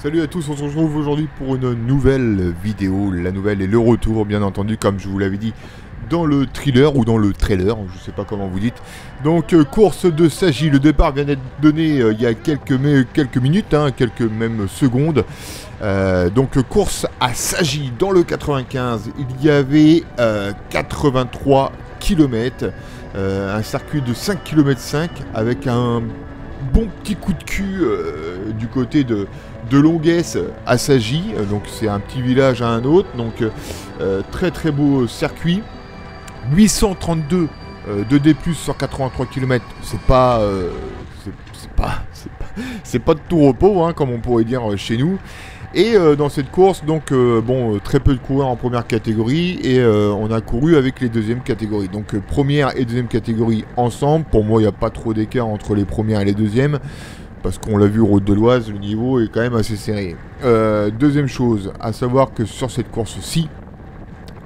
Salut à tous, on se retrouve aujourd'hui pour une nouvelle vidéo. La nouvelle est le retour, bien entendu, comme je vous l'avais dit, dans le thriller ou dans le trailer, je sais pas comment vous dites. Donc, euh, course de Sagi, le départ vient d'être donné euh, il y a quelques, minutes, hein, quelques même secondes. Euh, donc, course à Sagi dans le 95, il y avait 83 km, un circuit de 5 km 5 avec un bon petit coup de cul du côté de, de Longuesse à Sagy, donc c'est un petit village à un autre, donc euh, très très beau circuit. 832 euh, de D+, sur 83 km, c'est pas, euh, c'est pas, pas, de tout repos, hein, comme on pourrait dire chez nous. Et dans cette course, donc bon, très peu de coureurs en première catégorie et on a couru avec les deuxièmes catégories. Donc première et deuxième catégorie ensemble. Pour moi, il n'y a pas trop d'écart entre les premières et les deuxièmes parce qu'on l'a vu, route de l'Oise, le niveau est quand même assez serré. Euh, deuxième chose, à savoir que sur cette course-ci,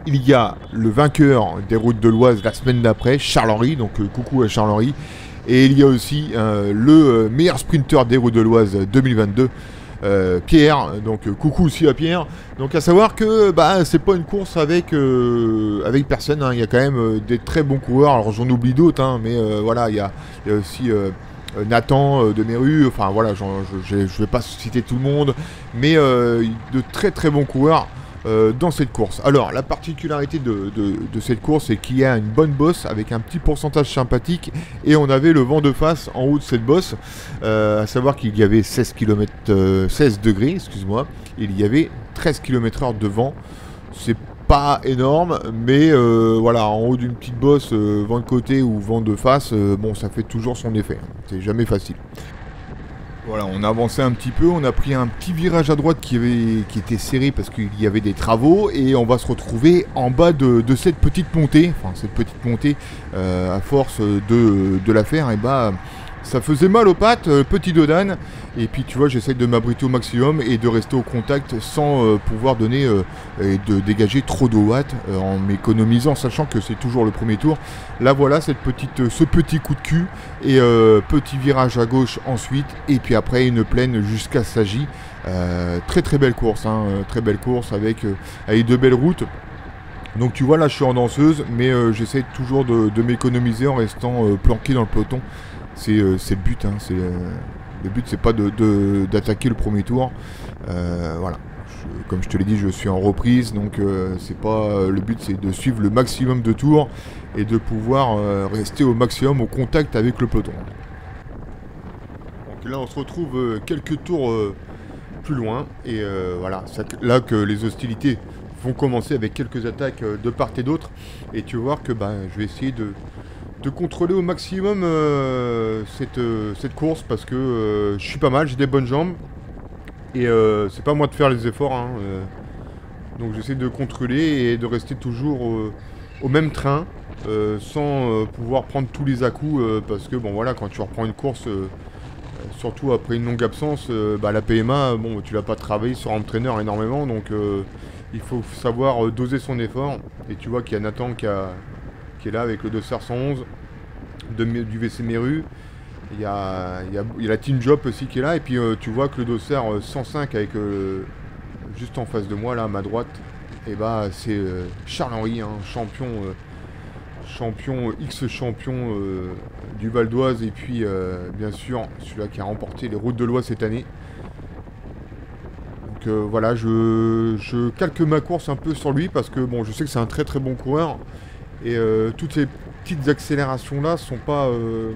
il y a le vainqueur des routes de l'Oise la semaine d'après, Charles-Henri, donc euh, coucou à Charles-Henri. Et il y a aussi euh, le meilleur sprinter des routes de l'Oise 2022, Pierre, donc coucou aussi à Pierre. Donc à savoir que bah, c'est pas une course avec, avec personne, hein. il y a quand même des très bons coureurs, alors j'en oublie d'autres, hein, mais voilà, il y a, aussi Nathan euh, de Meru, enfin voilà, je ne vais pas citer tout le monde, mais euh, de très très bons coureurs dans cette course. Alors, la particularité de, cette course, c'est qu'il y a une bonne bosse avec un petit pourcentage sympathique et on avait le vent de face en haut de cette bosse, à savoir qu'il y avait 16 km, 16 degrés, excuse-moi, il y avait 13 km heure de vent. Pas énorme, mais euh, voilà, en haut d'une petite bosse, euh, vent de côté ou vent de face, euh, bon, ça fait toujours son effet. C'est jamais facile. Voilà, on a avancé un petit peu, on a pris un petit virage à droite qui, avait, qui était serré parce qu'il y avait des travaux et on va se retrouver en bas de, cette petite montée, enfin cette petite montée, à force de, de la faire, et bah ça faisait mal aux pattes, euh, petit dodane. Et puis tu vois, j'essaye de m'abriter au maximum et de rester au contact sans euh, pouvoir donner euh, et de dégager trop de watts en m'économisant, sachant que c'est toujours le premier tour. Là voilà, ce petit coup de cul et petit virage à gauche ensuite. Et puis après une plaine jusqu'à Sagi. très très belle course, hein, très belle course avec, avec de belles routes. Donc tu vois là je suis en danseuse mais j'essaie toujours de, m'économiser en restant planqué dans le peloton c'est le but. Hein, euh, le but, c'est pas d'attaquer le premier tour. Euh, voilà. comme je te l'ai dit, je suis en reprise, donc c'est pas le but, c'est de suivre le maximum de tours et de pouvoir rester au maximum au contact avec le peloton. Donc là, on se retrouve quelques tours plus loin et voilà, c'est là que les hostilités vont commencer avec quelques attaques de part et d'autre. Et tu vas voir que bah, je vais essayer de, de contrôler au maximum euh, cette, euh, cette, course parce que euh, je suis pas mal, j'ai des bonnes jambes et c'est pas moi de faire les efforts. Hein, donc j'essaie de contrôler et de rester toujours au même train sans pouvoir prendre tous les à-coups parce que bon voilà quand tu reprends une course surtout après une longue absence bah, la PMA bon tu l'as pas travaillé sur un entraîneur énormément donc il faut savoir doser son effort et tu vois qu'il y a Nathan qui a qui est là avec le dossier 111 du WC Meru. Il y, a, la Team Job aussi qui est là. Et puis euh, tu vois que le dossier 105 avec euh, juste en face de moi, là à ma droite, et eh bah c'est euh, Charles-Henri, hein, champion, champion, X-champion du Val d'Oise. Et puis bien sûr celui-là qui a remporté les routes de l'Oise cette année. Donc voilà, je, je calque ma course un peu sur lui parce que bon, je sais que c'est un très très bon coureur. Et euh, toutes ces petites accélérations là sont pas, euh,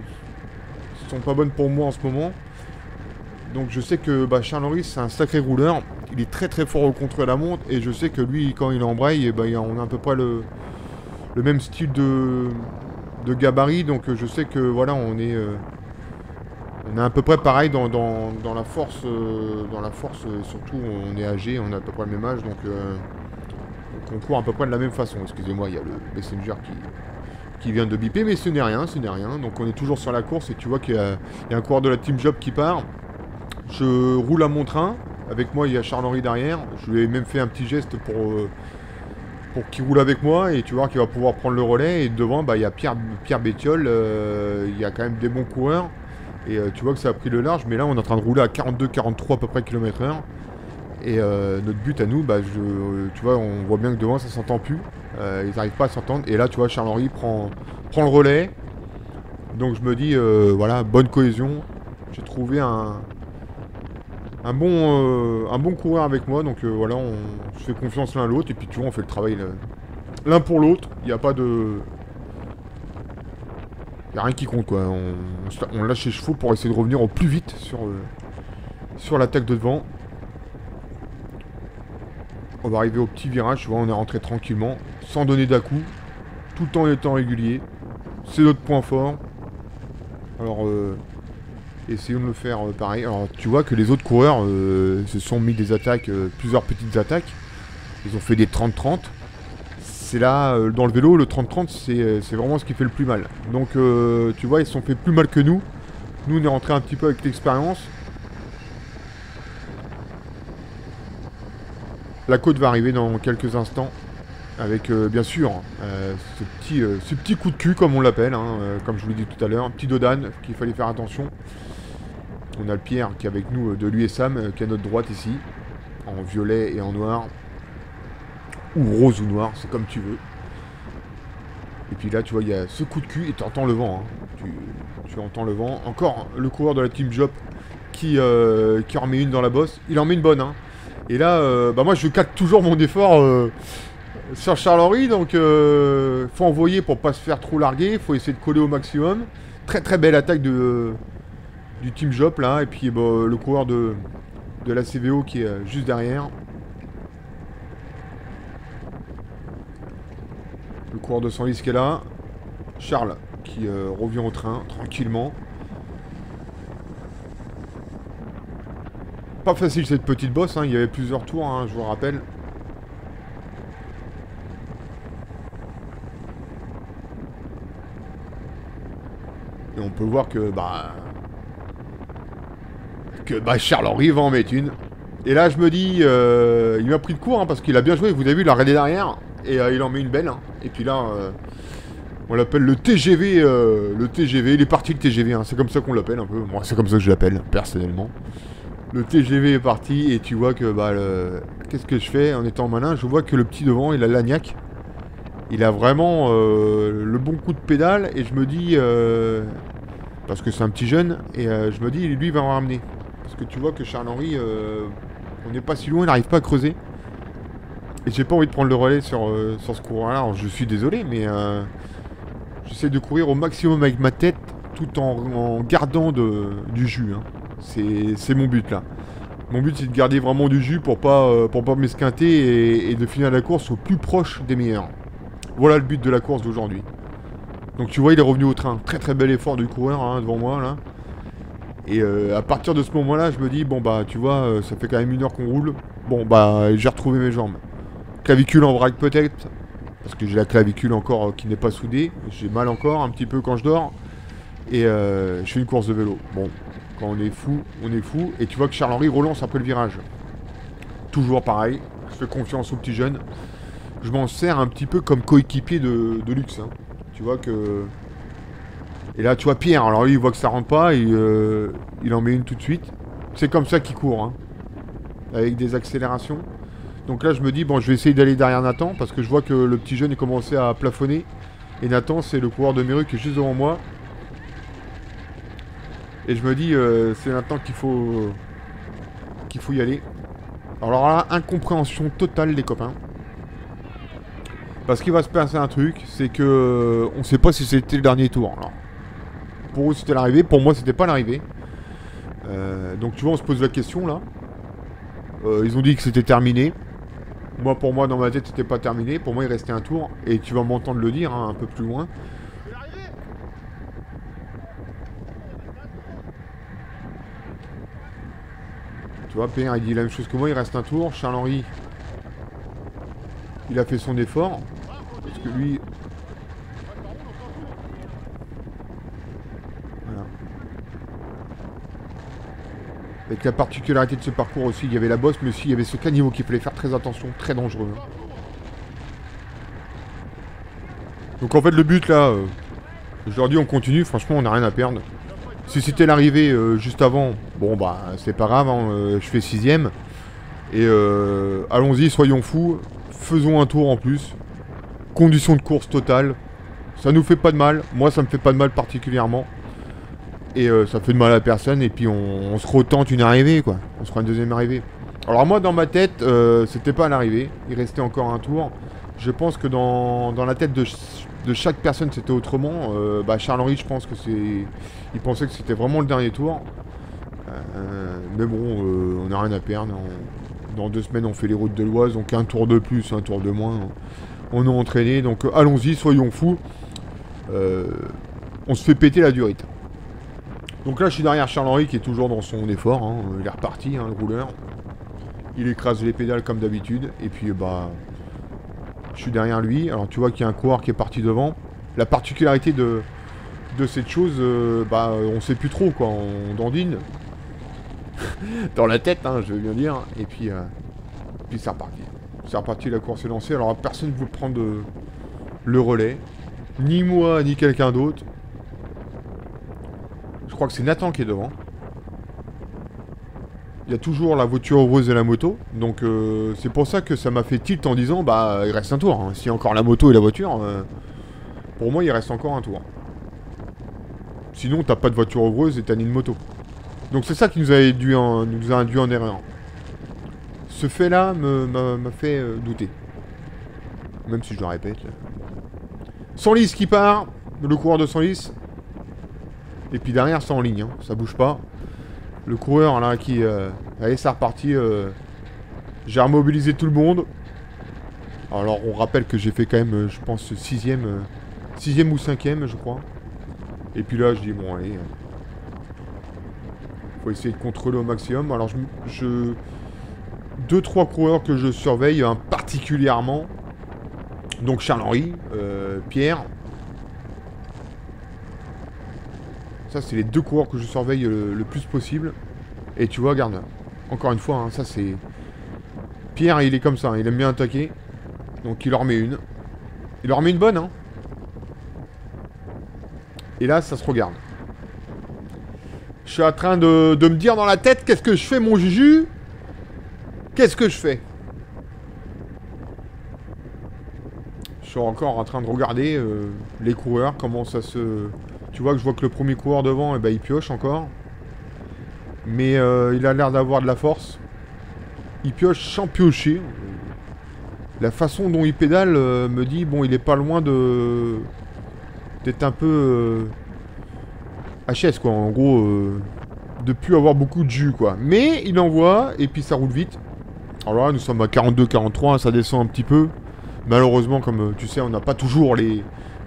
sont pas bonnes pour moi en ce moment. Donc je sais que bah, Charles-Henri c'est un sacré rouleur. Il est très très fort au contrôle à la montre et je sais que lui quand il embraye, et eh ben, on a à peu près le, même style de, gabarit. Donc je sais que voilà on est, euh, on est à peu près pareil dans, la force. dans la force surtout on est âgé, on a à peu près le même âge. Donc on court à peu près de la même façon. Excusez-moi, il y a le Messenger qui, qui vient de biper, mais ce n'est rien, ce n'est rien. Donc on est toujours sur la course et tu vois qu'il y, a un coureur de la Team Job qui part. Je roule à mon train. Avec moi, il y a Charles-Henri derrière. Je lui ai même fait un petit geste pour, euh, pour qu'il roule avec moi et tu vois qu'il va pouvoir prendre le relais. Et devant, bah, il y a Pierre, Pierre Bétiol. Euh, il y a quand même des bons coureurs. Et euh, tu vois que ça a pris le large. Mais là, on est en train de rouler à 42-43 à peu près km/h. Et euh, notre but à nous, bah, je, tu vois, on voit bien que devant ça s'entend plus. Euh, ils n'arrivent pas à s'entendre. Et là, tu vois, Charles-Henri prend, prend le relais. Donc je me dis, euh, voilà, bonne cohésion. J'ai trouvé un, bon, coureur avec moi. Donc voilà, on se fait confiance l'un à l'autre. Et puis tu vois, on fait le travail l'un pour l'autre. Il n'y a pas de... Il n'y a rien qui compte quoi. On, lâche les chevaux pour essayer de revenir au plus vite sur l'attaque de devant. On va arriver au petit virage, tu vois, on est rentré tranquillement, sans donner d'à-coup, tout en étant régulier. C'est notre point fort. Alors, euh, essayons de le faire euh, pareil. Alors, tu vois que les autres coureurs euh, se sont mis des attaques, plusieurs petites attaques. Ils ont fait des 30-30. C'est là, dans le vélo, le 30-30, c'est vraiment ce qui fait le plus mal. Donc, tu vois, ils se sont fait plus mal que nous. Nous, on est rentré un petit peu avec l'expérience. La côte va arriver dans quelques instants. Avec euh, bien sûr euh, ce, petit, euh, ce petit coup de cul comme on l'appelle, hein, comme je vous l'ai dit tout à l'heure, un petit dodane qu'il fallait faire attention. On a le Pierre qui est avec nous de lui et Sam, qui est à notre droite ici, en violet et en noir. Ou rose ou noir, c'est comme tu veux. Et puis là, tu vois, il y a ce coup de cul et tu entends le vent. Hein. Tu, entends le vent. Encore le coureur de la Team Job qui, qui en met une dans la bosse. Il en met une bonne, hein. Et là, euh, bah moi je capte toujours mon effort euh, sur Charles-Henri, donc euh, faut envoyer pour pas se faire trop larguer, faut essayer de coller au maximum. Très très belle attaque de, du Team Jop là, et puis le coureur de, de la CVO qui est juste derrière. Le coureur de Sanlis qui est là. Charles qui revient au train tranquillement. Pas facile cette petite bosse, hein. il y avait plusieurs tours, hein, je vous rappelle. Et on peut voir que, bah... Que, bah, Charles-Henri va en mettre une. Et là, je me dis, euh, il m'a pris de court, hein, parce qu'il a bien joué, vous avez vu, il a regardé derrière, et euh, il en met une belle. Et puis là, euh, on l'appelle le TGV, le TGV, il est parti le TGV, c'est comme ça qu'on l'appelle un peu. Moi, c'est comme ça que je l'appelle, personnellement. Le TGV est parti et tu vois que bah qu'est-ce que je fais en étant malin? Je vois que le petit devant il a l'agnac. Il a vraiment euh, le bon coup de pédale et je me dis euh, parce que c'est un petit jeune et euh, je me dis lui il va en ramener parce que tu vois que Charles Henry on n'est pas si loin il n'arrive pas à creuser et j'ai pas envie de prendre le relais sur, sur ce courant là je suis désolé mais j'essaie de courir au maximum avec ma tête tout en, gardant du jus hein. C'est mon but là. Mon but c'est de garder vraiment du jus pour pas, euh, pas m'esquinter et, de finir la course au plus proche des meilleurs. Voilà le but de la course d'aujourd'hui. Donc tu vois il est revenu au train. Très très bel effort du coureur hein, devant moi là. Et euh, à partir de ce moment-là, je me dis, bon bah tu vois, euh, ça fait quand même une heure qu'on roule. Bon bah j'ai retrouvé mes jambes. Clavicule en vrac peut-être, parce que j'ai la clavicule encore qui n'est pas soudée. J'ai mal encore un petit peu quand je dors. Et je fais une course de vélo. Bon, quand on est fou, on est fou. Et tu vois que Charles-Henri relance après le virage. Toujours pareil. Je fais confiance au petit jeune. Je m'en sers un petit peu comme coéquipier de, luxe. Hein. Tu vois que... Et là, tu vois Pierre. Alors lui, il voit que ça rentre pas. Et, euh, il en met une tout de suite. C'est comme ça qu'il court. Hein. Avec des accélérations. Donc là, je me dis, bon, je vais essayer d'aller derrière Nathan. Parce que je vois que le petit jeune est commencé à plafonner. Et Nathan, c'est le coureur de Meru qui est juste devant moi. Et je me dis, euh, c'est maintenant qu'il faut qu'il faut y aller. Alors là, incompréhension totale les copains. Parce qu'il va se passer un truc, c'est que on sait pas si c'était le dernier tour. Alors, pour eux c'était l'arrivée, pour moi c'était pas l'arrivée. Euh, donc tu vois, on se pose la question là. Euh, ils ont dit que c'était terminé. Moi, pour moi, dans ma tête, c'était pas terminé. Pour moi, il restait un tour. Et tu vas m'entendre le dire hein, un peu plus loin. Il dit la même chose que moi, il reste un tour. Charles-Henri, il a fait son effort. Parce que lui... Voilà. Avec la particularité de ce parcours aussi, il y avait la bosse, mais aussi il y avait ce caniveau qu'il fallait faire très attention, très dangereux. Donc en fait, le but là, euh, je leur dis on continue, franchement, on n'a rien à perdre. Si c'était l'arrivée euh, juste avant, bon bah c'est pas grave, hein, euh, je fais sixième. Et euh, allons-y, soyons fous. Faisons un tour en plus. Conditions de course totale. Ça nous fait pas de mal. Moi, ça me fait pas de mal particulièrement. Et ça fait de mal à personne. Et puis, on, se retente une arrivée, quoi. On se fera une deuxième arrivée. Alors, moi, dans ma tête, c'était pas l'arrivée. Il restait encore un tour. Je pense que dans, la tête de, chaque personne, c'était autrement. Euh, bah, Charles-Henri, je pense que c'est... Il pensait que c'était vraiment le dernier tour. mais bon, on n'a rien à perdre. Dans deux semaines, on fait les routes de l'Oise. Donc, un tour de plus, un tour de moins. On est entraîné. Donc, allons-y, soyons fous. on se fait péter la durite. Donc là, je suis derrière Charles-Henri qui est toujours dans son effort. Hein. Il est reparti, hein, le rouleur. Il écrase les pédales comme d'habitude. Et puis, bah, je suis derrière lui. Alors, tu vois qu'il y a un coureur qui est parti devant. La particularité de, cette chose, euh, bah, on sait plus trop, quoi. On dandine. dans la tête, hein, je veux bien dire. Et puis, euh, puis c'est reparti. C'est reparti, la course est lancée. Alors, personne ne veut prendre le relais. Ni moi, ni quelqu'un d'autre. Je crois que c'est Nathan qui est devant. Il y a toujours la voiture heureuse et la moto. Donc euh, c'est pour ça que ça m'a fait tilt en disant bah il reste un tour. Hein. Si encore la moto et la voiture, euh, pour moi il reste encore un tour. Sinon t'as pas de voiture heureuse et t'as ni une moto. Donc c'est ça qui nous a, induit en, nous a induit en erreur. Ce fait là m'a fait euh, douter. Même si je le répète. Sanlis qui part. Le coureur de Sanlis. Et puis derrière, c'est en ligne, hein. ça bouge pas. Le coureur là qui... Euh, allez, ça reparti. Euh, j'ai remobilisé tout le monde. Alors on rappelle que j'ai fait quand même, euh, je pense, sixième, sixième ou cinquième, je crois. Et puis là, je dis, bon, allez. Faut essayer de contrôler au maximum. Alors je... je deux, trois coureurs que je surveille particulièrement. Donc Charles-Henri, Pierre, C'est les deux coureurs que je surveille le, plus possible. Et tu vois, regarde, encore une fois, hein, ça c'est... Pierre, il est comme ça, hein, il aime bien attaquer. Donc il leur met une. Il leur met une bonne, hein. Et là, ça se regarde. Je suis en train de, de me dire dans la tête, qu'est-ce que je fais, mon Juju? Qu'est-ce que je fais? Je suis encore en train de regarder euh, les coureurs, comment ça se... Tu vois que je vois que le premier coureur devant, eh ben, il pioche encore. Mais euh, il a l'air d'avoir de la force. Il pioche sans piocher. La façon dont il pédale euh, me dit, bon, il est pas loin de... D'être un peu... HS, quoi. En gros, de plus avoir beaucoup de jus, quoi. Mais il envoie, et puis ça roule vite. Alors là, nous sommes à 42-43, ça descend un petit peu. Malheureusement, comme tu sais, on n'a pas toujours les...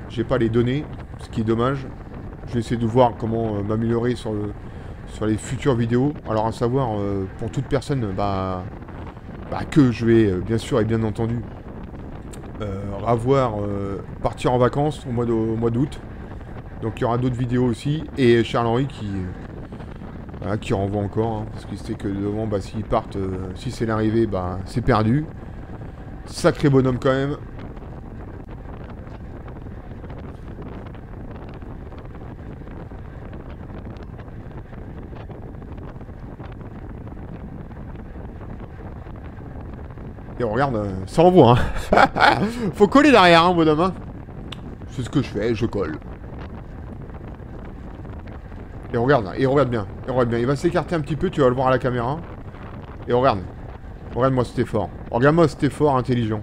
J'ai pas les données, ce qui est dommage. Je vais essayer de voir comment euh, m'améliorer sur, les futures vidéos. Alors à savoir, euh, pour toute personne, bah, bah, que je vais euh, bien sûr et bien entendu avoir partir en vacances au mois d'août. Donc il y aura d'autres vidéos aussi. Et Charles-Henri qui, qui renvoie encore. Hein, parce qu'il sait que devant, bah, s'ils partent, si c'est l'arrivée, bah, c'est perdu. Sacré bonhomme quand même. Et regarde, euh, ça envoie. Hein. Faut coller derrière, hein, bonhomme. Hein. C'est ce que je fais, je colle. Et regarde, et regarde bien, et regarde bien. Il va s'écarter un petit peu, tu vas le voir à la caméra. Et regarde. Regarde-moi cet effort. Regarde-moi cet effort intelligent.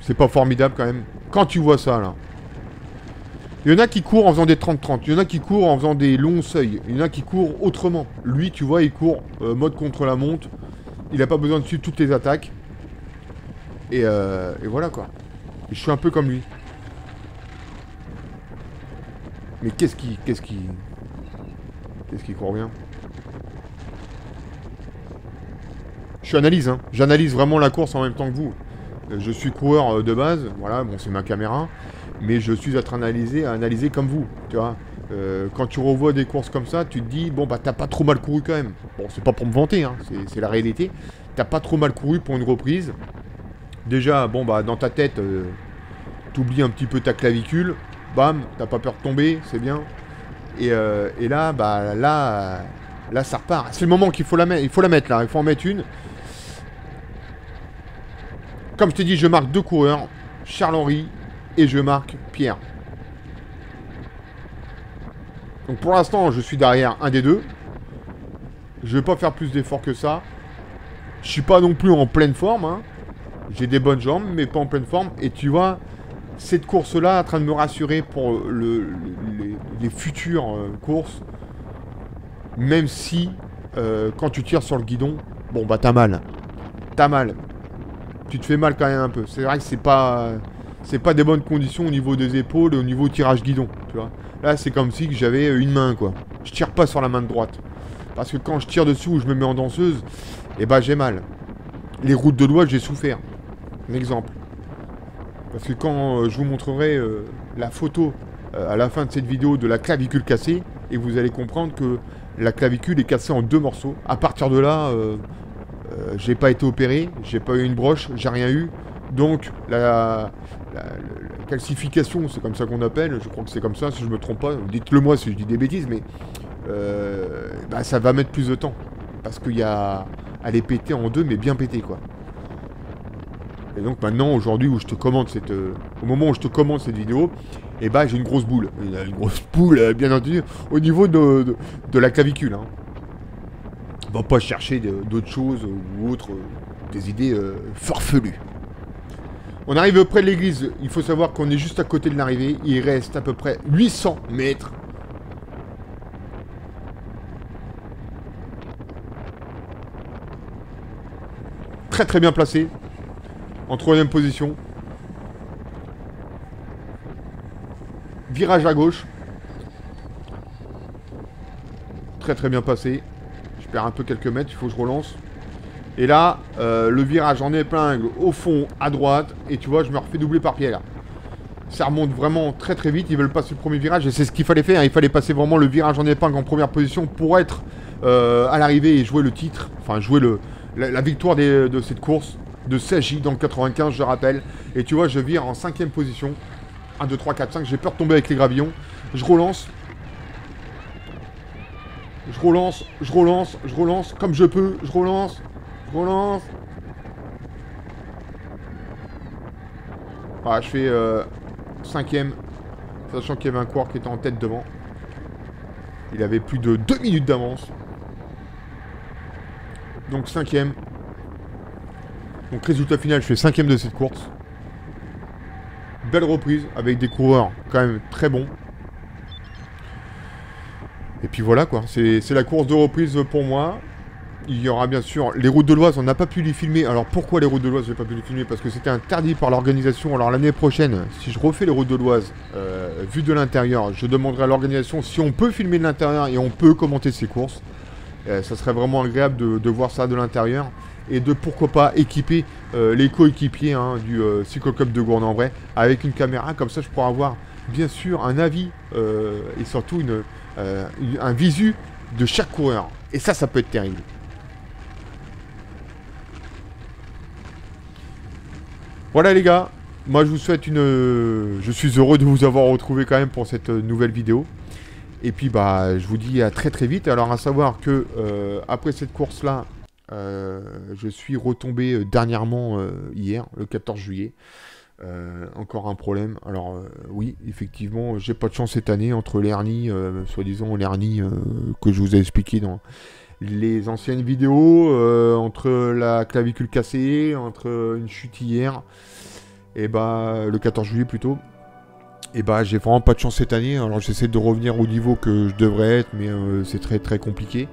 C'est pas formidable quand même. Quand tu vois ça, là. Il y en a qui courent en faisant des 30-30. Il y en a qui courent en faisant des longs seuils. Il y en a qui courent autrement. Lui, tu vois, il court euh, mode contre la montre. Il a pas besoin de suivre toutes les attaques. Euh, et, voilà quoi. je suis un peu comme lui. Mais qu'est-ce qui... Qu'est-ce qui... Qu'est-ce qui court bien? Je analyse, hein. J'analyse vraiment la course en même temps que vous. Euh, je suis coureur euh, de base, voilà, bon c'est ma caméra. Mais je suis à analyser, à analyser comme vous, tu vois. Euh, quand tu revois des courses comme ça, tu te dis, bon, bah, t'as pas trop mal couru quand même. Bon, c'est pas pour me vanter, hein, c'est la réalité. T'as pas trop mal couru pour une reprise. Déjà, bon, bah, dans ta tête, euh, t'oublies un petit peu ta clavicule. Bam, t'as pas peur de tomber, c'est bien. Et, euh, et, là, bah, là, Là, ça repart. C'est le moment qu'il faut la mettre. Il faut la mettre là. Il faut en mettre une. Comme je t'ai dit, je marque deux coureurs. Charles-Henri et je marque Pierre. Donc pour l'instant, je suis derrière un des deux. Je vais pas faire plus d'efforts que ça. Je suis pas non plus en pleine forme. Hein. J'ai des bonnes jambes, mais pas en pleine forme. Et tu vois, cette course-là, en train de me rassurer pour le, les, futures euh, courses. Même si, euh, quand tu tires sur le guidon, bon bah t'as mal. T'as mal. Tu te fais mal quand même un peu. C'est vrai que c'est pas... C'est pas des bonnes conditions au niveau des épaules et au niveau tirage guidon, tu. Là, c'est comme si j'avais une main, quoi. Je tire pas sur la main droite. Parce que quand je tire dessus ou je me mets en danseuse, eh ben j'ai mal. Les routes de doigts, j'ai souffert. Un exemple. Parce que quand euh, je vous montrerai euh, la photo euh, à la fin de cette vidéo de la clavicule cassée, et vous allez comprendre que la clavicule est cassée en deux morceaux. À partir de là, j'ai pas été opéré, j'ai pas eu une broche, j'ai rien eu. Donc la, calcification, c'est comme ça qu'on appelle, je crois que c'est comme ça, si je me trompe pas, dites-le moi si je dis des bêtises, mais bah, ça va mettre plus de temps. Parce qu'il y a... Elle est pétée en deux, mais bien pétée, quoi. Et donc maintenant, aujourd'hui, où je te commande cette... Euh, au moment où je te commande cette vidéo, et eh bah j'ai une grosse boule. Une grosse boule, euh, bien entendu, au niveau de, de, la clavicule. Hein. On va pas chercher d'autres choses ou autres, euh, des idées farfelues. On arrive près de l'église. Il faut savoir qu'on est juste à côté de l'arrivée. Il reste à peu près 800 mètres. Très très bien placé. En troisième position. Virage à gauche. Très très bien passé. Je perds un peu quelques mètres, il faut que je relance. Et là, euh, le virage en épingle au fond à droite. Et tu vois, je me refais doubler par Pierre. Ça remonte vraiment très très vite. Ils veulent passer le premier virage et c'est ce qu'il fallait faire. Il fallait passer vraiment le virage en épingle en première position pour être euh, à l'arrivée et jouer le titre. Enfin, jouer la, victoire de cette course de Saji dans le 95, je rappelle. Et tu vois, je vire en cinquième position. 1, 2, 3, 4, 5. J'ai peur de tomber avec les gravillons. Je relance. Je relance, je relance, je relance comme je peux. Je relance, relance. Voilà, je fais euh, cinquième. Sachant qu'il y avait un coureur qui était en tête devant. Il avait plus de 2 minutes d'avance. Donc cinquième. Donc résultat final, je fais cinquième de cette course. Belle reprise avec des coureurs quand même très bons. Et puis voilà quoi, c'est la course de reprise pour moi. Il y aura bien sûr les routes de l'Oise, on n'a pas pu les filmer. Alors pourquoi les routes de l'Oise, j'ai pas pu les filmer? Parce que c'était interdit par l'organisation. Alors l'année prochaine, si je refais les routes de l'Oise, euh, vu de l'intérieur, je demanderai à l'organisation si on peut filmer de l'intérieur et on peut commenter ces courses. Euh, ça serait vraiment agréable de voir ça de l'intérieur et de pourquoi pas équiper euh, les coéquipiers hein, du euh, Cycloclub de Gournay-en-Bray avec une caméra. Comme ça, je pourrais avoir bien sûr un avis et surtout un visu de chaque coureur. Et ça, ça peut être terrible. Voilà les gars, moi je vous souhaite une... Je suis heureux de vous avoir retrouvé quand même pour cette nouvelle vidéo. Et puis bah je vous dis à très très vite. Alors à savoir que après cette course là, euh, je suis retombé euh, dernièrement euh, hier, le 14 juillet. encore un problème. Alors oui, effectivement, j'ai pas de chance cette année entre l'hernie, soi-disant l'hernie que je vous ai expliqué dans les anciennes vidéos, entre la clavicule cassée, entre une chute hier, et bah le 14 juillet plutôt. Et bah j'ai vraiment pas de chance cette année. Alors j'essaie de revenir au niveau que je devrais être, mais c'est très très compliqué.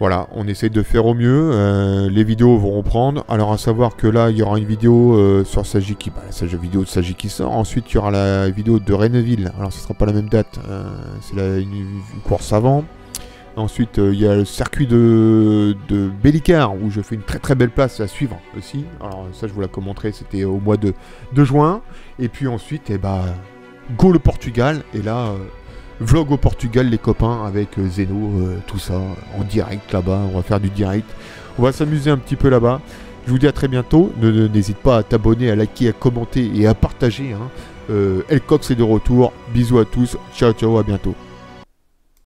Voilà, on essaie de faire au mieux. Euh, les vidéos vont reprendre. Alors à savoir que là, il y aura une vidéo euh, sur Sagi qui, bah, la vidéo de Sagi qui sort. Ensuite, il y aura la vidéo de Renneville. Alors ce sera pas la même date. Euh, c'est une, course avant. Ensuite, il y a le circuit de, de où je fais une très très belle place à suivre aussi. Alors ça, je vous la commenterai. C'était au mois de, juin. Et puis ensuite, eh bah, go le Portugal. Et là Vlog au Portugal, les copains, avec euh, Zeno, euh, tout ça, en direct là-bas. On va faire du direct. On va s'amuser un petit peu là-bas. Je vous dis à très bientôt. N'hésite pas à t'abonner, à liker, à commenter et à partager. Hein. Euh, El Cox est de retour. Bisous à tous. Ciao, ciao, à bientôt.